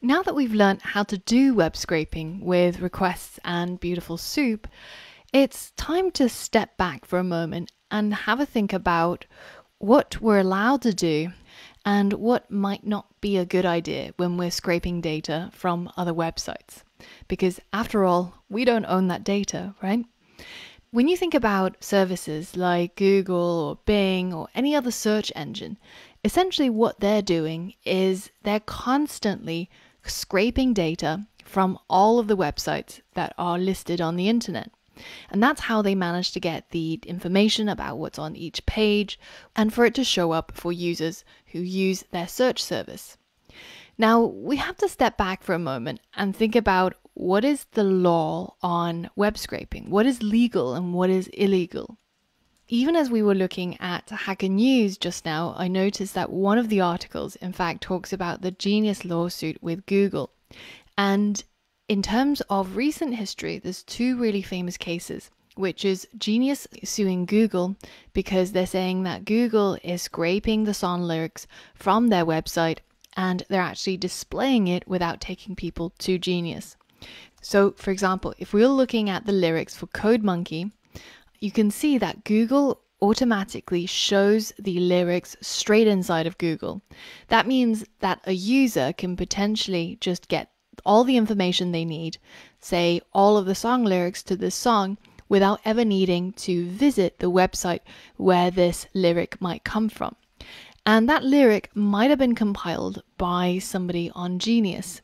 Now that we've learnt how to do web scraping with requests and beautiful soup, it's time to step back for a moment and have a think about what we're allowed to do and what might not be a good idea when we're scraping data from other websites. Because after all, we don't own that data, right? When you think about services like Google or Bing or any other search engine, essentially what they're doing is they're constantly scraping data from all of the websites that are listed on the internet. And that's how they manage to get the information about what's on each page and for it to show up for users who use their search service. Now, we have to step back for a moment and think about what is the law on web scraping? What is legal and what is illegal? Even as we were looking at Hacker News just now, I noticed that one of the articles, in fact, talks about the Genius lawsuit with Google. And in terms of recent history, there's two really famous cases, which is Genius suing Google because they're saying that Google is scraping the song lyrics from their website and they're actually displaying it without taking people to Genius. So, for example, if we're looking at the lyrics for Code Monkey, you can see that Google automatically shows the lyrics straight inside of Google. That means that a user can potentially just get all the information they need, say all of the song lyrics to this song, without ever needing to visit the website where this lyric might come from. And that lyric might have been compiled by somebody on Genius.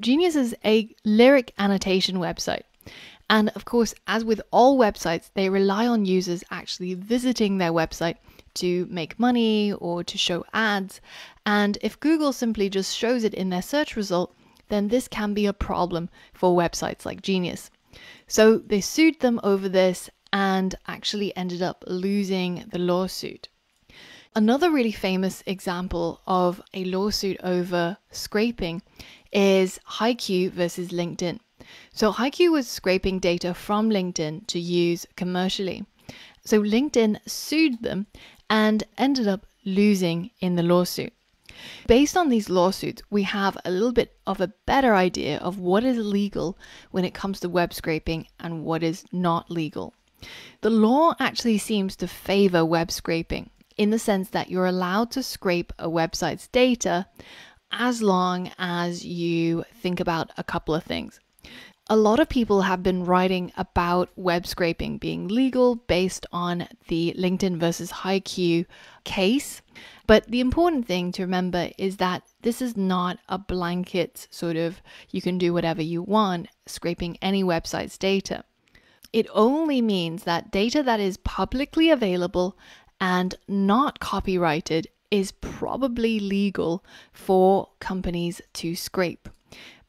Genius is a lyric annotation website. And of course, as with all websites, they rely on users actually visiting their website to make money or to show ads. And if Google simply just shows it in their search result, then this can be a problem for websites like Genius. So they sued them over this and actually ended up losing the lawsuit. Another really famous example of a lawsuit over scraping is HiQ versus LinkedIn. So HiQ was scraping data from LinkedIn to use commercially. So LinkedIn sued them and ended up losing in the lawsuit. Based on these lawsuits, we have a little bit of a better idea of what is legal when it comes to web scraping and what is not legal. The law actually seems to favor web scraping in the sense that you're allowed to scrape a website's data as long as you think about a couple of things. A lot of people have been writing about web scraping being legal based on the LinkedIn versus HiQ case. But the important thing to remember is that this is not a blanket sort of you can do whatever you want scraping any website's data. It only means that data that is publicly available and not copyrighted is probably legal for companies to scrape.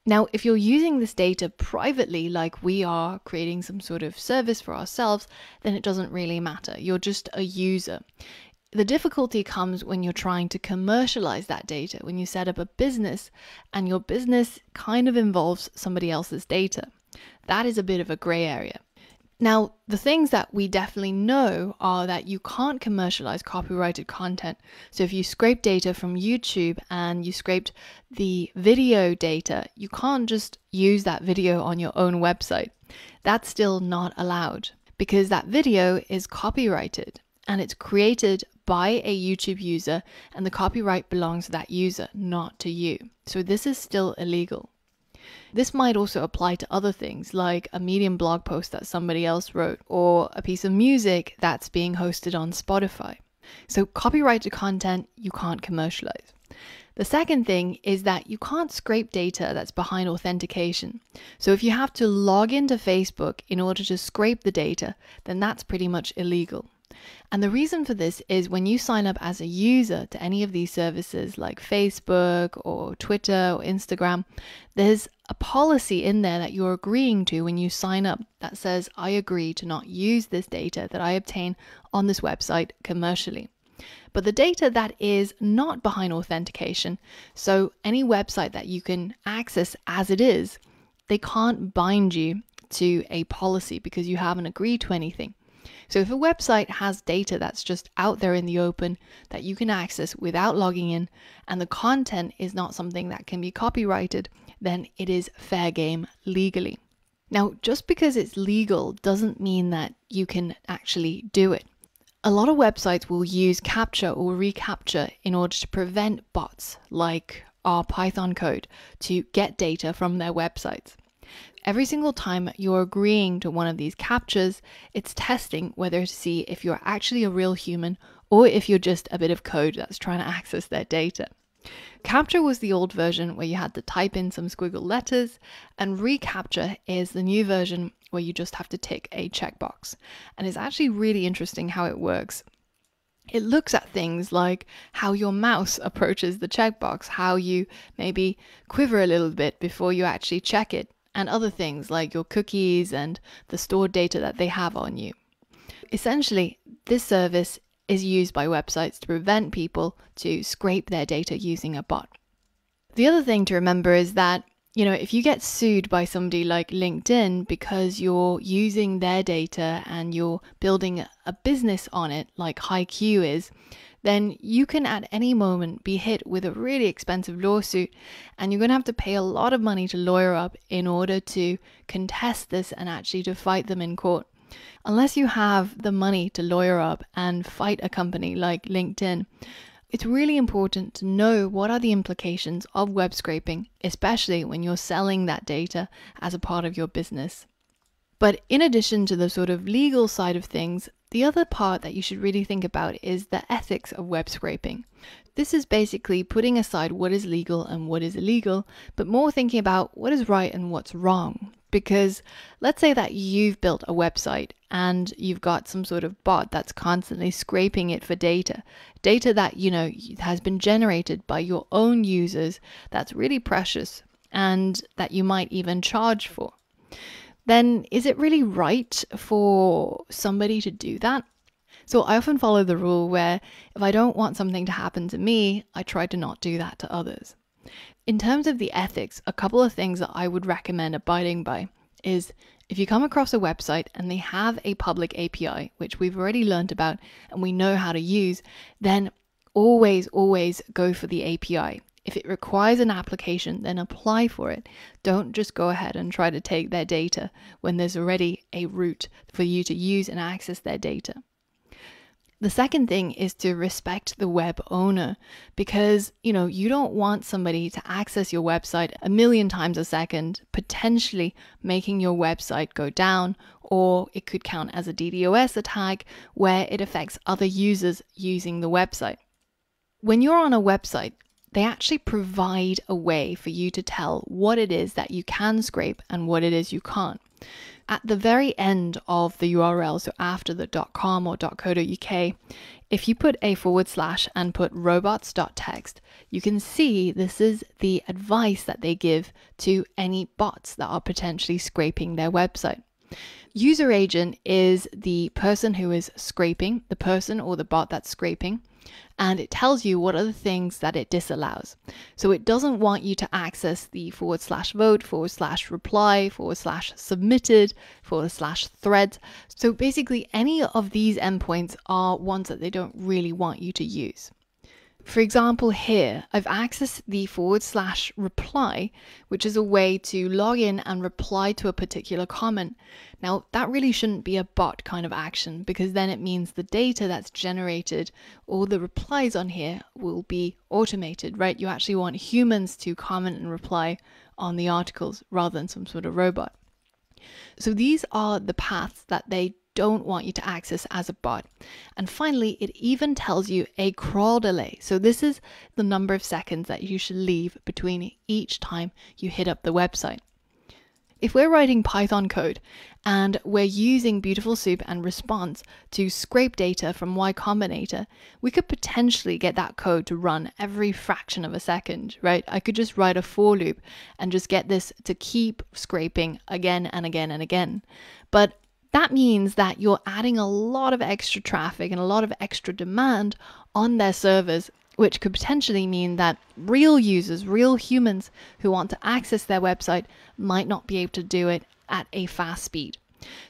Now, if you're using this data privately, like we are creating some sort of service for ourselves, then it doesn't really matter. You're just a user. The difficulty comes when you're trying to commercialize that data, when you set up a business and your business kind of involves somebody else's data. That is a bit of a gray area. Now, the things that we definitely know are that you can't commercialize copyrighted content. So, if you scrape data from YouTube and you scraped the video data, you can't just use that video on your own website. That's still not allowed because that video is copyrighted and it's created by a YouTube user, and the copyright belongs to that user, not to you. So, this is still illegal. This might also apply to other things like a Medium blog post that somebody else wrote or a piece of music that's being hosted on Spotify. So, copyrighted content you can't commercialize. The second thing is that you can't scrape data that's behind authentication. So, if you have to log into Facebook in order to scrape the data, then that's pretty much illegal. And the reason for this is when you sign up as a user to any of these services like Facebook or Twitter or Instagram, there's a policy in there that you're agreeing to when you sign up that says, I agree to not use this data that I obtain on this website commercially. But the data that is not behind authentication, so any website that you can access as it is, they can't bind you to a policy because you haven't agreed to anything. So if a website has data that's just out there in the open that you can access without logging in, and the content is not something that can be copyrighted, then it is fair game legally. Now, just because it's legal doesn't mean that you can actually do it. A lot of websites will use CAPTCHA or reCAPTCHA in order to prevent bots like our Python code to get data from their websites. Every single time you're agreeing to one of these CAPTCHAs, it's testing whether to see if you're actually a real human or if you're just a bit of code that's trying to access their data. CAPTCHA was the old version where you had to type in some squiggle letters, and reCAPTCHA is the new version where you just have to tick a checkbox. And it's actually really interesting how it works. It looks at things like how your mouse approaches the checkbox, how you maybe quiver a little bit before you actually check it, and other things like your cookies and the stored data that they have on you. Essentially, this service is used by websites to prevent people to scrape their data using a bot. The other thing to remember is that, you know, if you get sued by somebody like LinkedIn because you're using their data and you're building a business on it, like HiQ is, then you can at any moment be hit with a really expensive lawsuit and you're going to have to pay a lot of money to lawyer up in order to contest this and actually to fight them in court. Unless you have the money to lawyer up and fight a company like LinkedIn, it's really important to know what are the implications of web scraping, especially when you're selling that data as a part of your business. But in addition to the sort of legal side of things, the other part that you should really think about is the ethics of web scraping. This is basically putting aside what is legal and what is illegal, but more thinking about what is right and what's wrong. Because let's say that you've built a website and you've got some sort of bot that's constantly scraping it for data, data that, you know, has been generated by your own users that's really precious and that you might even charge for. Then is it really right for somebody to do that? So I often follow the rule where if I don't want something to happen to me, I try to not do that to others. In terms of the ethics, a couple of things that I would recommend abiding by is if you come across a website and they have a public API, which we've already learned about and we know how to use, then always, always go for the API. If it requires an application, then apply for it. Don't just go ahead and try to take their data when there's already a route for you to use and access their data. The second thing is to respect the web owner because, you know, you don't want somebody to access your website a million times a second, potentially making your website go down, or it could count as a DDoS attack where it affects other users using the website. When you're on a website, they actually provide a way for you to tell what it is that you can scrape and what it is you can't. At the very end of the URL, so after the .com or .co.uk, if you put a forward slash and put robots.txt, you can see this is the advice that they give to any bots that are potentially scraping their website. User agent is the person who is scraping, the person or the bot that's scraping and it tells you what are the things that it disallows. So it doesn't want you to access the forward slash vote, forward slash reply, forward slash submitted, forward slash thread. So basically, any of these endpoints are ones that they don't really want you to use. For example, here I've accessed the forward slash reply, which is a way to log in and reply to a particular comment. Now, that really shouldn't be a bot kind of action because then it means the data that's generated, all the replies on here will be automated, right? You actually want humans to comment and reply on the articles rather than some sort of robot. So these are the paths that they don't want you to access as a bot. And finally, it even tells you a crawl delay. So this is the number of seconds that you should leave between each time you hit up the website. If we're writing Python code and we're using Beautiful Soup and Response to scrape data from Y Combinator, we could potentially get that code to run every fraction of a second, right? I could just write a for loop and just get this to keep scraping again and again and again. But that means that you're adding a lot of extra traffic and a lot of extra demand on their servers, which could potentially mean that real users, real humans who want to access their website might not be able to do it at a fast speed.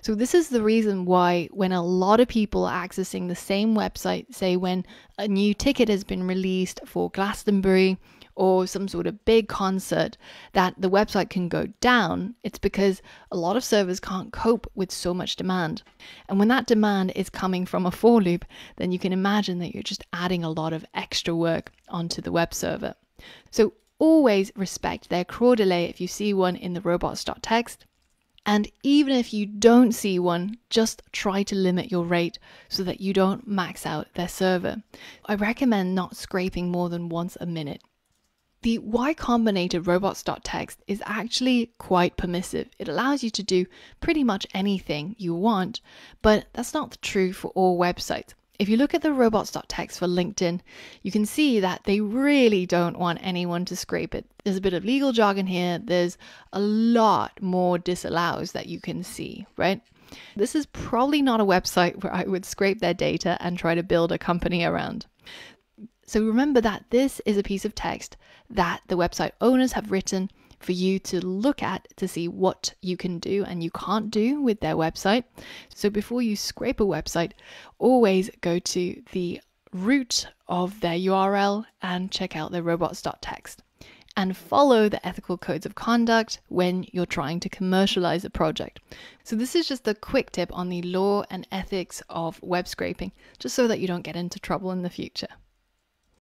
So, this is the reason why, when a lot of people are accessing the same website, say when a new ticket has been released for Glastonbury or some sort of big concert, that the website can go down, it's because a lot of servers can't cope with so much demand. And when that demand is coming from a for loop, then you can imagine that you're just adding a lot of extra work onto the web server. So, always respect their crawl delay if you see one in the robots.txt and even if you don't see one, just try to limit your rate so that you don't max out their server. I recommend not scraping more than once a minute. The Y Combinator robots.txt is actually quite permissive. It allows you to do pretty much anything you want, but that's not true for all websites. If you look at the robots.txt for LinkedIn, you can see that they really don't want anyone to scrape it. There's a bit of legal jargon here, there's a lot more disallows that you can see, right? This is probably not a website where I would scrape their data and try to build a company around. So remember that this is a piece of text that the website owners have written for you to look at to see what you can do and you can't do with their website. So before you scrape a website, always go to the root of their URL and check out their robots.txt and follow the ethical codes of conduct when you're trying to commercialize a project. So, this is just a quick tip on the law and ethics of web scraping, just so that you don't get into trouble in the future.